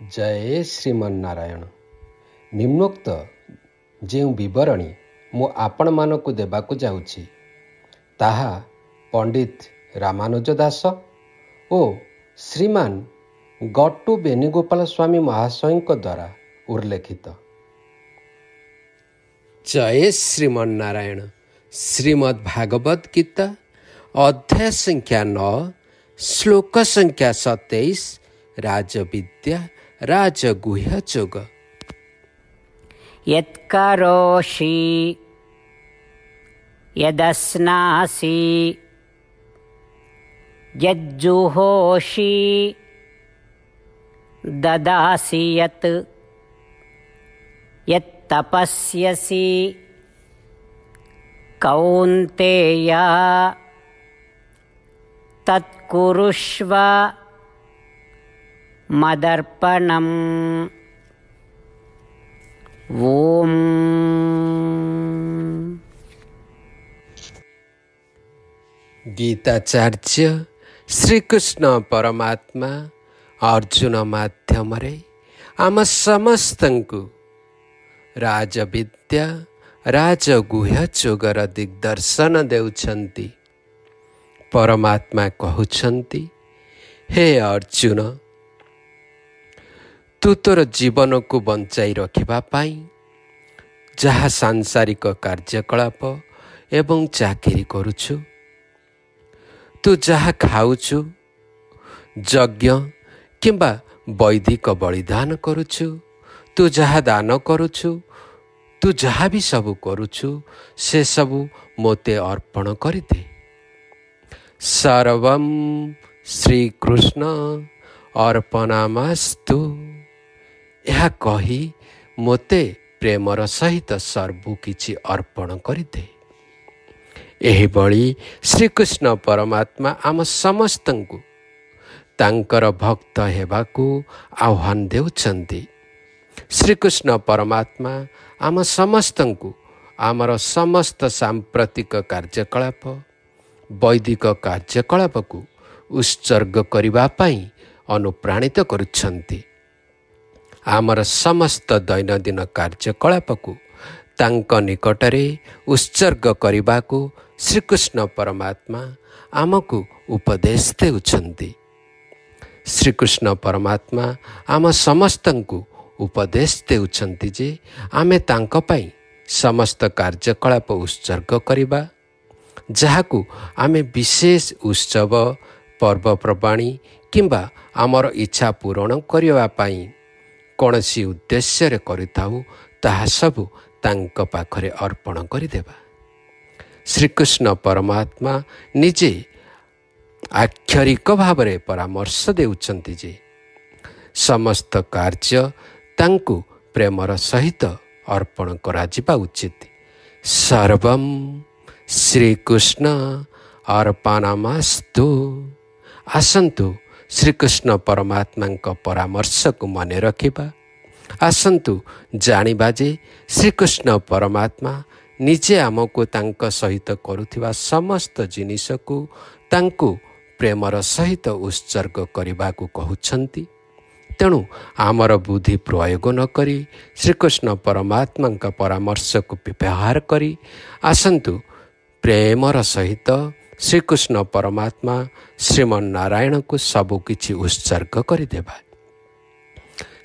ଜୟ ଶ୍ରୀମନ୍ନାରାୟଣ। ନିମ୍ନୋକ୍ତ ଯେଉଁ ବିବରଣୀ ମୁଁ ଆପଣମାନଙ୍କୁ ଦେବାକୁ ଯାଉଛି ତାହା ପଣ୍ଡିତ ରାମାନୁଜ ଦାସ ଓ ଶ୍ରୀମାନ ଗଟୁ ବେଣୁଗୋପାଳ ସ୍ୱାମୀ ମହାଶୟଙ୍କ ଦ୍ୱାରା ଉଲ୍ଲେଖିତ। ଜୟ ଶ୍ରୀମନ୍ନାରାୟଣ। ଶ୍ରୀମଦ୍ ଭାଗବତ ଗୀତା ଅଧ୍ୟାୟ ସଂଖ୍ୟା ନଅ ଶ୍ଲୋକ ସଂଖ୍ୟା ସତେଇଶ ରାଜବିଦ୍ୟା राजगुह्यचुग यत्करोषि यदस्नासि यज्जुहोषि ददासि यत् यत्तपस्यसि कौन्तेया तत्कुरुष्व। मदर्पणम् ॐ ଗୀତାଚାର୍ଯ୍ୟ ଶ୍ରୀକୃଷ୍ଣ ପରମାତ୍ମା ଅର୍ଜୁନ ମାଧ୍ୟମରେ ଆମ ସମସ୍ତଙ୍କୁ ରାଜବିଦ୍ୟା ରାଜଗୁହ୍ୟ ଯୋଗର ଦିଗ୍ଦର୍ଶନ ଦେଉଛନ୍ତି ପରମାତ୍ମା କହୁଛନ୍ତି ହେ ଅର୍ଜୁନ ତୁ ତୋର ଜୀବନକୁ ବଞ୍ଚାଇ ରଖିବା ପାଇଁ ଯାହା ସାଂସାରିକ କାର୍ଯ୍ୟକଳାପ ଏବଂ ଚାକିରି କରୁଛୁ ତୁ ଯାହା ଖାଉଛୁ ଯଜ୍ଞ କିମ୍ବା ବୈଦିକ ବଳିଦାନ କରୁଛୁ ତୁ ଯାହା ଦାନ କରୁଛୁ ତୁ ଯାହା ବି ସବୁ କରୁଛୁ ସେସବୁ ମୋତେ ଅର୍ପଣ କରିଦେ। ସର୍ବମ୍ ଶ୍ରୀକୃଷ୍ଣ ଅର୍ପଣାମାସ୍ତୁ। ଏହା କହି ମୋତେ ପ୍ରେମର ସହିତ ସବୁ କିଛି ଅର୍ପଣ କରିଦେ। ଏହିଭଳି ଶ୍ରୀକୃଷ୍ଣ ପରମାତ୍ମା ଆମ ସମସ୍ତଙ୍କୁ ତାଙ୍କର ଭକ୍ତ ହେବାକୁ ଆହ୍ୱାନ ଦେଉଛନ୍ତି। ଶ୍ରୀକୃଷ୍ଣ ପରମାତ୍ମା ଆମ ସମସ୍ତଙ୍କୁ ଆମର ସମସ୍ତ ସାମ୍ପ୍ରତିକ କାର୍ଯ୍ୟକଳାପ ବୈଦିକ କାର୍ଯ୍ୟକଳାପକୁ ଉତ୍ସର୍ଗ କରିବା ପାଇଁ ଅନୁପ୍ରାଣିତ କରୁଛନ୍ତି। ଆମର ସମସ୍ତ ଦୈନନ୍ଦିନ କାର୍ଯ୍ୟକଳାପକୁ ତାଙ୍କ ନିକଟରେ ଉତ୍ସର୍ଗ କରିବାକୁ ଶ୍ରୀକୃଷ୍ଣ ପରମାତ୍ମା ଆମକୁ ଉପଦେଶ ଦେଉଛନ୍ତି। ଶ୍ରୀକୃଷ୍ଣ ପରମାତ୍ମା ଆମ ସମସ୍ତଙ୍କୁ ଉପଦେଶ ଦେଉଛନ୍ତି ଯେ ଆମେ ତାଙ୍କ ପାଇଁ ସମସ୍ତ କାର୍ଯ୍ୟକଳାପ ଉତ୍ସର୍ଗ କରିବା ଯାହାକୁ ଆମେ ବିଶେଷ ଉତ୍ସବ ପର୍ବପର୍ବାଣୀ କିମ୍ବା ଆମର ଇଚ୍ଛା ପୂରଣ କରିବା ପାଇଁ କୌଣସି ଉଦ୍ଦେଶ୍ୟରେ କରିଥାଉ ତାହା ସବୁ ତାଙ୍କ ପାଖରେ ଅର୍ପଣ କରିଦେବା। ଶ୍ରୀକୃଷ୍ଣ ପରମାତ୍ମା ନିଜେ ଆକ୍ଷରିକ ଭାବରେ ପରାମର୍ଶ ଦେଉଛନ୍ତି ଯେ ସମସ୍ତ କାର୍ଯ୍ୟ ତାଙ୍କୁ ପ୍ରେମର ସହିତ ଅର୍ପଣ କରାଯିବା ଉଚିତ। ସର୍ବମ୍ ଶ୍ରୀକୃଷ୍ଣ ଅର୍ପଣମାସ୍ତୁ। ଆସନ୍ତୁ ଶ୍ରୀକୃଷ୍ଣ ପରମାତ୍ମାଙ୍କ ପରାମର୍ଶକୁ ମନେ ରଖିବା ଆସନ୍ତୁ ଜାଣିବା ଯେ ଶ୍ରୀକୃଷ୍ଣ ପରମାତ୍ମା ନିଜେ ଆମକୁ ତାଙ୍କ ସହିତ କରୁଥିବା ସମସ୍ତ ଜିନିଷକୁ ତାଙ୍କୁ ପ୍ରେମର ସହିତ ଉତ୍ସର୍ଗ କରିବାକୁ କହୁଛନ୍ତି ତେଣୁ ଆମର ବୁଦ୍ଧି ପ୍ରୟୋଗ ନ କରି ଶ୍ରୀକୃଷ୍ଣ ପରମାତ୍ମାଙ୍କ ପରାମର୍ଶକୁ ବ୍ୟବହାର କରି ଆସନ୍ତୁ ପ୍ରେମର ସହିତ ଶ୍ରୀକୃଷ୍ଣ ପରମାତ୍ମା ଶ୍ରୀମନାରାୟଣଙ୍କୁ ସବୁକିଛି ଉତ୍ସର୍ଗ କରିଦେବା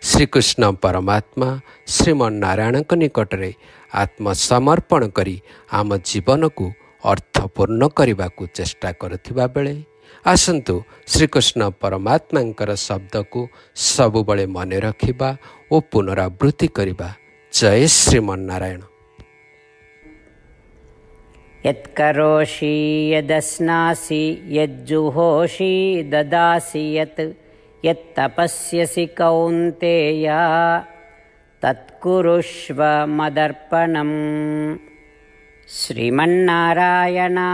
ଶ୍ରୀକୃଷ୍ଣ ପରମାତ୍ମା ଶ୍ରୀମନାରାୟଣଙ୍କ ନିକଟରେ ଆତ୍ମସମର୍ପଣ କରି ଆମ ଜୀବନକୁ ଅର୍ଥପୂର୍ଣ୍ଣ କରିବାକୁ ଚେଷ୍ଟା କରୁଥିବା ବେଳେ ଆସନ୍ତୁ ଶ୍ରୀକୃଷ୍ଣ ପରମାତ୍ମାଙ୍କର ଶବ୍ଦକୁ ସବୁବେଳେ ମନେ ରଖିବା ଓ ପୁନରାବୃତ୍ତି କରିବା ଜୟ ଶ୍ରୀମନାରାୟଣ यत्करोषि यदस्नासि यज्जुहोषि ददासि यत् यत्तपस्यसि कौन्तेया। तत्कुरुष्व मदर्पणम्। श्रीमन्नारायणा।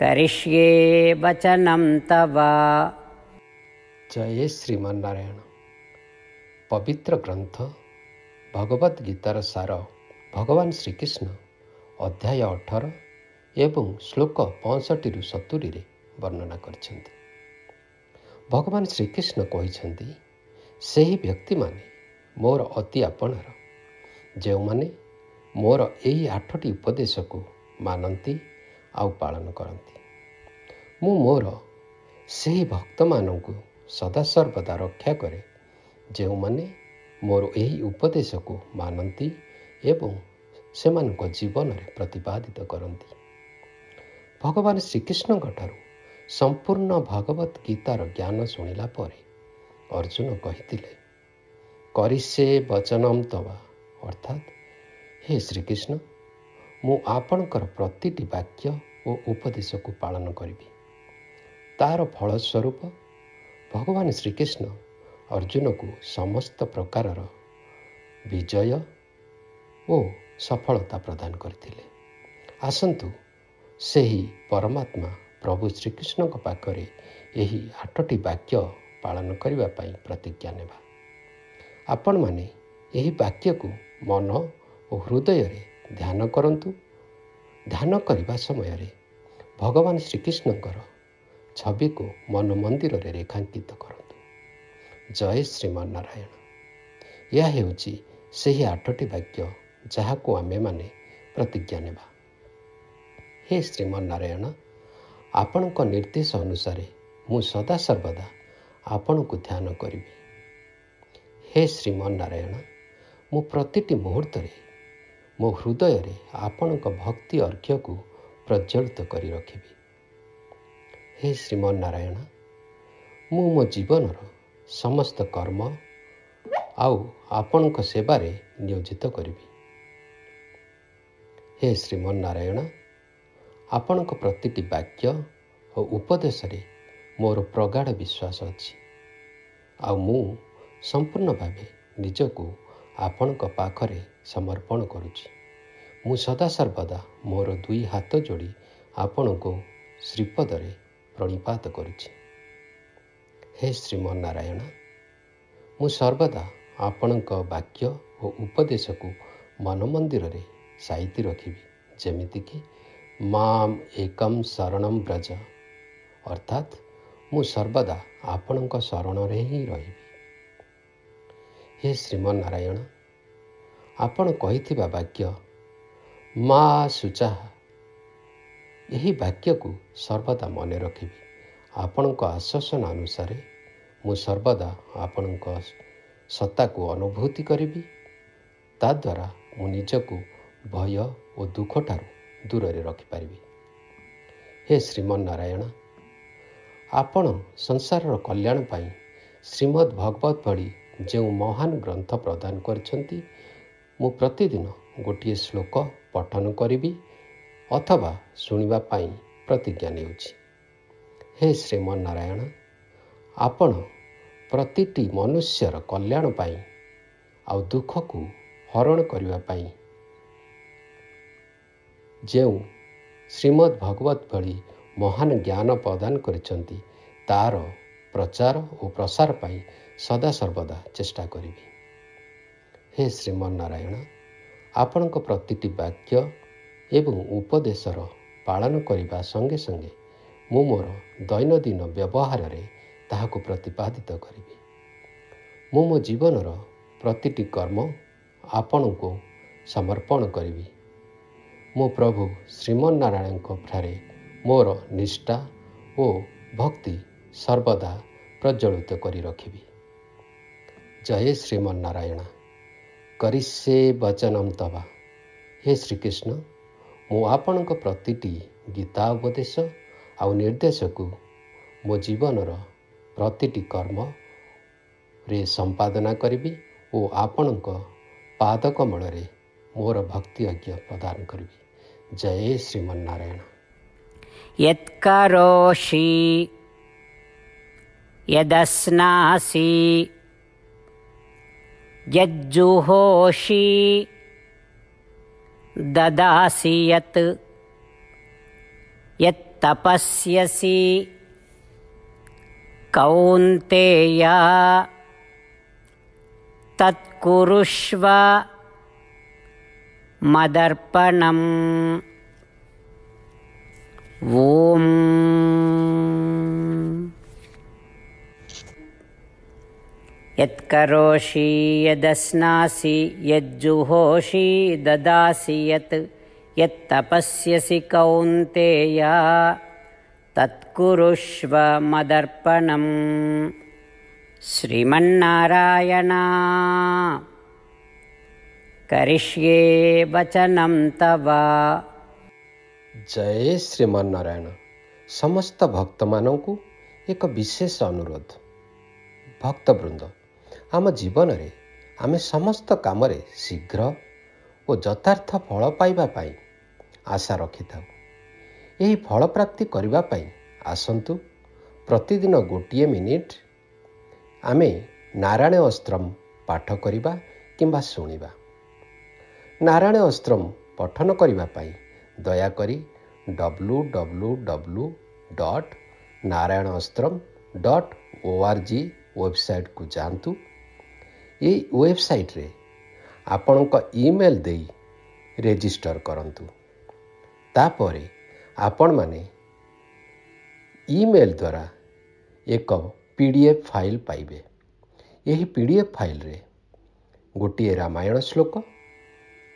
करिष्ये वचनं तव। जय श्रीमन्नारायण। पवित्रग्रन्थभगवद्गीता सर ଭଗବାନ ଶ୍ରୀକୃଷ୍ଣ ଅଧ୍ୟାୟ ଅଠର ଏବଂ ଶ୍ଲୋକ ପଞ୍ଚଷଠିରୁ ସତୁରିରେ ବର୍ଣ୍ଣନା କରିଛନ୍ତି। ଭଗବାନ ଶ୍ରୀକୃଷ୍ଣ କହିଛନ୍ତି ସେହି ବ୍ୟକ୍ତିମାନେ ମୋର ଅତି ଆପଣାର ଯେଉଁମାନେ ମୋର ଏହି ଆଠଟି ଉପଦେଶକୁ ମାନନ୍ତି ଆଉ ପାଳନ କରନ୍ତି। ମୁଁ ମୋର ସେହି ଭକ୍ତମାନଙ୍କୁ ସଦାସର୍ବଦା ରକ୍ଷା କରେ ଯେଉଁମାନେ ମୋର ଏହି ଉପଦେଶକୁ ମାନନ୍ତି ଏବଂ ସେମାନଙ୍କ ଜୀବନରେ ପ୍ରତିପାଦିତ କରନ୍ତି। ଭଗବାନ ଶ୍ରୀକୃଷ୍ଣଙ୍କଠାରୁ ସମ୍ପୂର୍ଣ୍ଣ ଭଗବତ ଗୀତାର ଜ୍ଞାନ ଶୁଣିଲା ପରେ ଅର୍ଜୁନ କହିଥିଲେ କରିସେ ବଚନମ ତବା। ଅର୍ଥାତ୍ ହେ ଶ୍ରୀକୃଷ୍ଣ ମୁଁ ଆପଣଙ୍କର ପ୍ରତିଟି ବାକ୍ୟ ଓ ଉପଦେଶକୁ ପାଳନ କରିବି। ତା'ର ଫଳସ୍ୱରୂପ ଭଗବାନ ଶ୍ରୀକୃଷ୍ଣ ଅର୍ଜୁନକୁ ସମସ୍ତ ପ୍ରକାରର ବିଜୟ ଓ ସଫଳତା ପ୍ରଦାନ କରିଥିଲେ। ଆସନ୍ତୁ ସେହି ପରମାତ୍ମା ପ୍ରଭୁ ଶ୍ରୀକୃଷ୍ଣଙ୍କ ପାଖରେ ଏହି ଆଠଟି ବାକ୍ୟ ପାଳନ କରିବା ପାଇଁ ପ୍ରତିଜ୍ଞା ନେବା। ଆପଣମାନେ ଏହି ବାକ୍ୟକୁ ମନ ଓ ହୃଦୟରେ ଧ୍ୟାନ କରନ୍ତୁ। ଧ୍ୟାନ କରିବା ସମୟରେ ଭଗବାନ ଶ୍ରୀକୃଷ୍ଣଙ୍କର ଛବିକୁ ମନ ମନ୍ଦିରରେ ରେଖାଙ୍କିତ କରନ୍ତୁ। ଜୟ ଶ୍ରୀମାନ ନାରାୟଣ ଏହା ହେଉଛି ସେହି ଆଠଟି ବାକ୍ୟ ଯାହାକୁ ଆମେମାନେ ପ୍ରତିଜ୍ଞା ନେବା। ହେ ଶ୍ରୀମାନ ନାରାୟଣ ଆପଣଙ୍କ ନିର୍ଦ୍ଦେଶ ଅନୁସାରେ ମୁଁ ସଦାସର୍ବଦା ଆପଣଙ୍କୁ ଧ୍ୟାନ କରିବି। ହେ ଶ୍ରୀମାନ ନାରାୟଣ ମୁଁ ପ୍ରତିଟି ମୁହୂର୍ତ୍ତରେ ମୋ ହୃଦୟରେ ଆପଣଙ୍କ ଭକ୍ତି ଅର୍ଘ୍ୟକୁ ପ୍ରଜ୍ୱଳିତ କରି ରଖିବି। ହେ ଶ୍ରୀମାନ ନାରାୟଣ ମୁଁ ମୋ ଜୀବନର ସମସ୍ତ କର୍ମ ଆଉ ଆପଣଙ୍କ ସେବାରେ ନିୟୋଜିତ କରିବି। ହେ ଶ୍ରୀମାନ ନାରାୟଣ ଆପଣଙ୍କ ପ୍ରତିଟି ବାକ୍ୟ ଓ ଉପଦେଶରେ ମୋର ପ୍ରଗାଢ଼ ବିଶ୍ୱାସ ଅଛି। ଆଉ ମୁଁ ସମ୍ପୂର୍ଣ୍ଣ ଭାବେ ନିଜକୁ ଆପଣଙ୍କ ପାଖରେ ସମର୍ପଣ କରୁଛି। ମୁଁ ସଦାସର୍ବଦା ମୋର ଦୁଇ ହାତ ଯୋଡ଼ି ଆପଣଙ୍କୁ ଶ୍ରୀପଦରେ ପ୍ରଣିପାତ କରୁଛି। ହେ ଶ୍ରୀମନ ନାରାୟଣ ମୁଁ ସର୍ବଦା ଆପଣଙ୍କ ବାକ୍ୟ ଓ ଉପଦେଶକୁ ମନ ମନ୍ଦିରରେ ସାଇତି ରଖିବି। ଯେମିତିକି ମାମ୍ ଏକମ୍ ଶରଣମ୍ ବ୍ରଜ। ଅର୍ଥାତ୍ ମୁଁ ସର୍ବଦା ଆପଣଙ୍କ ଶରଣରେ ହିଁ ରହିବି। ହେ ଶ୍ରୀମନ ନାରାୟଣ ଆପଣ କହିଥିବା ବାକ୍ୟ ମା ସୁଚାହା ଏହି ବାକ୍ୟକୁ ସର୍ବଦା ମନେ ରଖିବି। ଆପଣଙ୍କ ଆଶ୍ୱାସନା ଅନୁସାରେ ମୁଁ ସର୍ବଦା ଆପଣଙ୍କ ସତ୍ତାକୁ ଅନୁଭୂତି କରିବି। ତାଦ୍ୱାରା ମୁଁ ନିଜକୁ ଭୟ ଓ ଦୁଃଖଠାରୁ ଦୂରରେ ରଖିପାରିବି। ହେ ଶ୍ରୀମନ ନାରାୟଣ ଆପଣ ସଂସାରର କଲ୍ୟାଣ ପାଇଁ ଶ୍ରୀମଦ୍ ଭଗବତ ଭଳି ଯେଉଁ ମହାନ ଗ୍ରନ୍ଥ ପ୍ରଦାନ କରିଛନ୍ତି ମୁଁ ପ୍ରତିଦିନ ଗୋଟିଏ ଶ୍ଲୋକ ପଠନ କରିବି ଅଥବା ଶୁଣିବା ପାଇଁ ପ୍ରତିଜ୍ଞା ନେଉଛି। ହେ ଶ୍ରୀମନ ନାରାୟଣ ଆପଣ ପ୍ରତିଟି ମନୁଷ୍ୟର କଲ୍ୟାଣ ପାଇଁ ଆଉ ଦୁଃଖକୁ ହରଣ କରିବା ପାଇଁ ଯେଉଁ ଶ୍ରୀମଦ୍ ଭଗବତ ଭଳି ମହାନ ଜ୍ଞାନ ପ୍ରଦାନ କରିଛନ୍ତି ତା'ର ପ୍ରଚାର ଓ ପ୍ରସାର ପାଇଁ ସଦାସର୍ବଦା ଚେଷ୍ଟା କରିବି। ହେ ଶ୍ରୀମନ ନାରାୟଣ ଆପଣଙ୍କ ପ୍ରତିଟି ବାକ୍ୟ ଏବଂ ଉପଦେଶର ପାଳନ କରିବା ସଙ୍ଗେ ସଙ୍ଗେ ମୁଁ ମୋର ଦୈନନ୍ଦିନ ବ୍ୟବହାରରେ ତାହାକୁ ପ୍ରତିପାଦିତ କରିବି। ମୁଁ ମୋ ଜୀବନର ପ୍ରତିଟି କର୍ମ ଆପଣଙ୍କୁ ସମର୍ପଣ କରିବି। ମୁଁ ପ୍ରଭୁ ଶ୍ରୀମନ ନାରାୟଣଙ୍କ ଠାରେ ମୋର ନିଷ୍ଠା ଓ ଭକ୍ତି ସର୍ବଦା ପ୍ରଜ୍ୱଳିତ କରି ରଖିବି। ଜୟ ଶ୍ରୀମନ ନାରାୟଣ କରିସେ ବଚନମ ତବା। ହେ ଶ୍ରୀକୃଷ୍ଣ ମୁଁ ଆପଣଙ୍କ ପ୍ରତିଟି ଗୀତା ଉପଦେଶ ଆଉ ନିର୍ଦ୍ଦେଶକୁ ମୋ ଜୀବନର ପ୍ରତିଟି କର୍ମରେ ସମ୍ପାଦନା କରିବି ଓ ଆପଣଙ୍କ ପାଦକମଳରେ ମୋର ଭକ୍ତି ଆଜ୍ଞ ପ୍ରଦାନ କରିବି। जय श्रीमन्नारायण। यत्करोषि यदस्नासि यज्जुहोषि ददासि यत् यत्तपस्यसि कौन्तेया तत्कुरुष्व मदर्पणम्। ॐ यत्करोषि यदश्नासि यज्जुहोषि ददासि यत् यत्तपस्यसि कौन्तेय। तत्कुरुष्व मदर्पणम्। श्रीमन्नारायणा करिष्ये वचनं तव। जय श्रीमन्नारायण। समस्त भक्तमानंकु एक विशेष अनुरोध ଭକ୍ତବୃନ୍ଦ ଆମ ଜୀବନରେ ଆମେ ସମସ୍ତ କାମରେ ଶୀଘ୍ର ଓ ଯଥାର୍ଥ ଫଳ ପାଇବା ପାଇଁ ଆଶା ରଖିଥାଉ। ଏହି ଫଳପ୍ରାପ୍ତି କରିବା ପାଇଁ ଆସନ୍ତୁ। ପ୍ରତିଦିନ ଗୋଟିଏ ମିନିଟ୍ ଆମେ ନାରାୟଣ ଅସ୍ତ୍ରମ ପାଠ କରିବା କିମ୍ବା ଶୁଣିବା। ନାରାୟଣ ଅସ୍ତ୍ରମ୍ ପଠନ କରିବା ପାଇଁ ଦୟାକରି W W W dot Narayana Astram dot O R G ୱେବସାଇଟ୍କୁ ଯାଆନ୍ତୁ। ଏହି ୱେବସାଇଟ୍ରେ ଆପଣଙ୍କ ଇମେଲ୍ ଦେଇ ରେଜିଷ୍ଟର କରନ୍ତୁ। ତାପରେ ଆପଣମାନେ ଇମେଲ୍ ଦ୍ୱାରା ଏକ ପି ଡି ଏଫ୍ ଫାଇଲ୍ ପାଇବେ। ଏହି ପି ଡି ଏଫ୍ ଫାଇଲ୍ରେ ଗୋଟିଏ ରାମାୟଣ ଶ୍ଲୋକ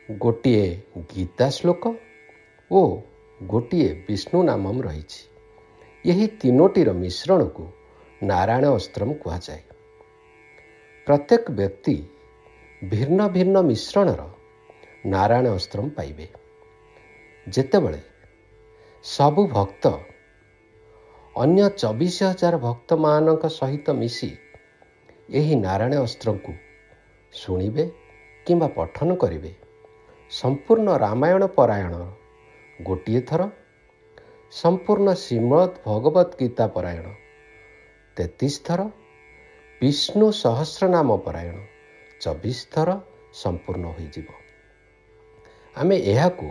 ଗୋଟିଏ ଗୀତା ଶ୍ଲୋକ ଓ ଗୋଟିଏ ବିଷ୍ଣୁ ନାମମ୍ ରହିଛି। ଏହି ତିନୋଟିର ମିଶ୍ରଣକୁ ନାରାୟଣ ଅସ୍ତ୍ରମ୍ କୁହାଯାଏ। ପ୍ରତ୍ୟେକ ବ୍ୟକ୍ତି ଭିନ୍ନ ଭିନ୍ନ ମିଶ୍ରଣର ନାରାୟଣ ଅସ୍ତ୍ରମ୍ ପାଇବେ। ଯେତେବେଳେ ସବୁ ଭକ୍ତ ଅନ୍ୟ ଚବିଶ ହଜାର ଭକ୍ତମାନଙ୍କ ସହିତ ମିଶି ଏହି ନାରାୟଣ ଅସ୍ତ୍ରଙ୍କୁ ଶୁଣିବେ କିମ୍ବା ପଠନ କରିବେ ସମ୍ପୂର୍ଣ୍ଣ ରାମାୟଣ ପରାୟଣ। ଗୋଟିଏ ଥର ସମ୍ପୂର୍ଣ୍ଣ ଶ୍ରୀମଦ୍ ଭଗବତ ଗୀତା ପରାୟଣ। ତେତିଶ ଥର ବିଷ୍ଣୁ ସହସ୍ରନାମ ପରାୟଣ। ଚବିଶ ଥର ସମ୍ପୂର୍ଣ୍ଣ ହୋଇଯିବ। ଆମେ ଏହାକୁ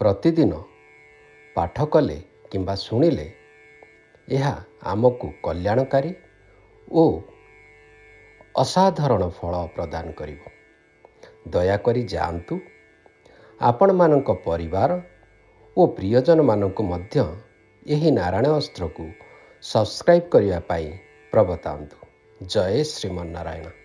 ପ୍ରତିଦିନ ପାଠ କଲେ କିମ୍ବା ଶୁଣିଲେ ଏହା ଆମକୁ କଲ୍ୟାଣକାରୀ ଓ ଅସାଧାରଣ ଫଳ ପ୍ରଦାନ କରିବ। ଦୟାକରି ଯାଆନ୍ତୁ ଆପଣମାନଙ୍କ ପରିବାର ଓ ପ୍ରିୟଜନମାନଙ୍କୁ ମଧ୍ୟ ଏହି ନାରାୟଣ ଅସ୍ତ୍ରକୁ ସବସ୍କ୍ରାଇବ୍ କରିବା ପାଇଁ ପ୍ରବର୍ତ୍ତାନ୍ତୁ। ଜୟ ଶ୍ରୀମନ୍ନାରାୟଣ।